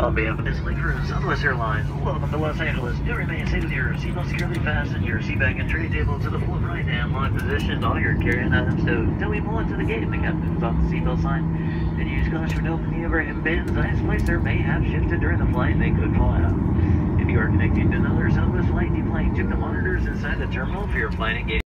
On behalf of Disney Cruise, Southwest Airlines, welcome to Los Angeles. Do remain safe with your seatbelt securely fastened, your seat back and tray table to the full right and lock position, all your carry-on items stowed. Till we pull into the gate, the captain is on the seatbelt sign. And use caution when opening the overhead bins. Ice placer may have shifted during the flight and they could fall out. If you are connecting to another Southwest flight, deplane, check the monitors inside the terminal for your flight engagement.